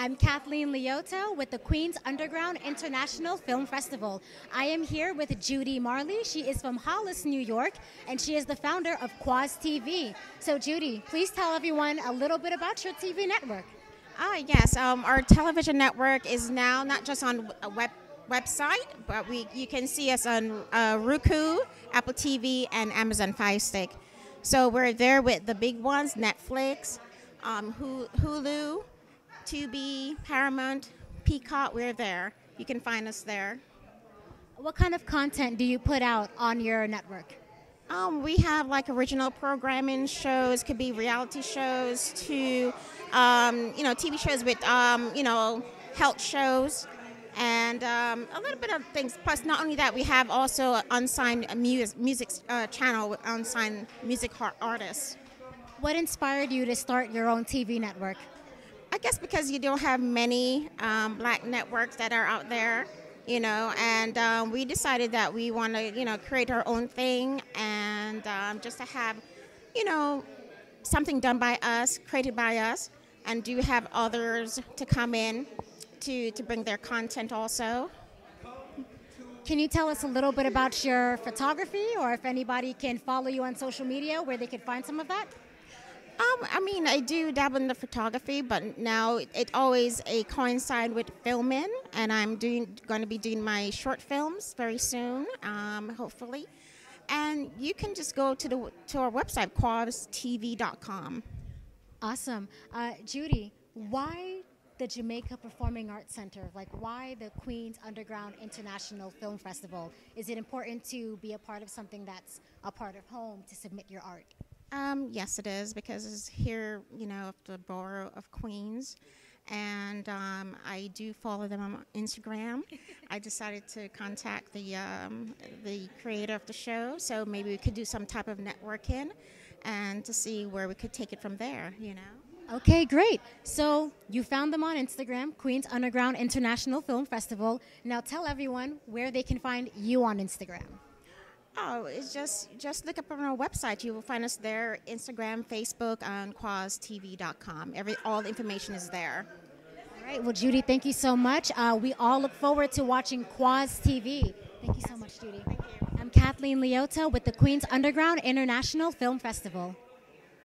I'm Kathleen Liautaud with the Queens Underground International Film Festival. I am here with Judy Marley. She is from Hollis, New York, and she is the founder of Quahz TV. So, Judy, please tell everyone a little bit about your TV network. Ah, yes. Um, our television network is now not just on a web website, but we you can see us on uh, Roku, Apple TV, and Amazon Fire Stick. So we're there with the big ones: Netflix, um, Hulu, Tubi, Paramount, Peacock, we're there. You can find us there. What kind of content do you put out on your network? Um, we have like original programming shows, could be reality shows, to um, you know TV shows with um, you know health shows, and um, a little bit of things. Plus, not only that, we have also an unsigned music, music uh, channel with unsigned music artists. What inspired you to start your own TV network? I guess because you don't have many um, black networks that are out there, you know, and um, we decided that we want to, you know, create our own thing and um, just to have, you know, something done by us, created by us, and do have others to come in to, to bring their content also. Can you tell us a little bit about your photography or if anybody can follow you on social media where they could find some of that? Um, I mean, I do dabble in the photography, but now it always a coincide with filming, and I'm doing going to be doing my short films very soon, um, hopefully. And you can just go to the to our website, quahztv.com. Awesome, uh, Judy. Why the Jamaica Performing Arts Center? Like, why the Queens Underground International Film Festival? Is it important to be a part of something that's a part of home to submit your art? Um, yes, it is because it's here, you know, the borough of Queens, and um, I do follow them on Instagram. I decided to contact the um, the creator of the show, so maybe we could do some type of networking, and to see where we could take it from there. You know. Okay, great. So you found them on Instagram, Queens Underground International Film Festival. Now tell everyone where they can find you on Instagram. Oh, it's just just look up on our website. You will find us there, Instagram, Facebook, on quahztv.com. Every all the information is there. All right. Well, Judy, thank you so much. Uh, we all look forward to watching Quahz TV. Thank you so much, Judy. Thank you. I'm Kathleen Liautaud with the Queens Underground International Film Festival.